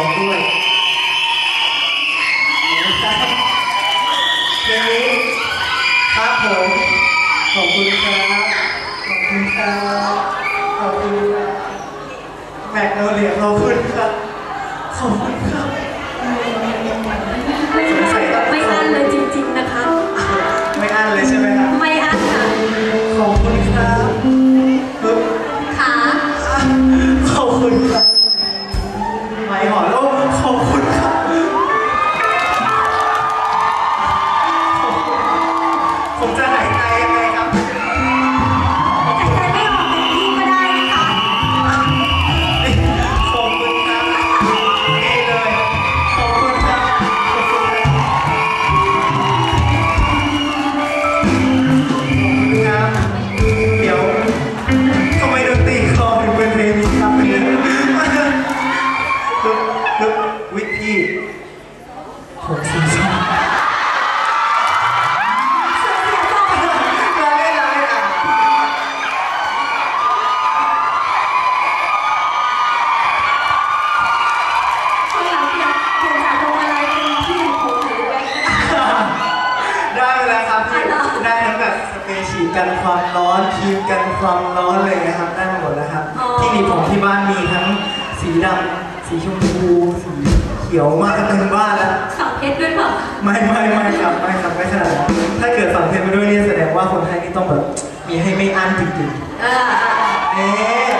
องด้วนะครับเพลนี้ครับผมขอบคุณครับ ขอบคุณครับ ขอบคุณครับแมกโนเลียขอบคุณครับขอบคุณ รย์ฉีดกันความร้อนครีมกันความร้อนอะไรอย่างเงี้ยครับได้มาหมดแล้วครับ ที่หนีบผมที่บ้านมีทั้งสีดำสีชมพูสีเขียวมากเต็มบ้านแล้วฝังเพชรด้วยเปล่าไม่ไม่ไม่ครับไม่ครับไม่ขนาดนั้นถ้าเกิดฝังเพชรมาด้วยเนี่ยแสดงว่าคนไทยนี่ต้องแบบมีให้ไม่อั้นจริงเออๆเอ๊ะ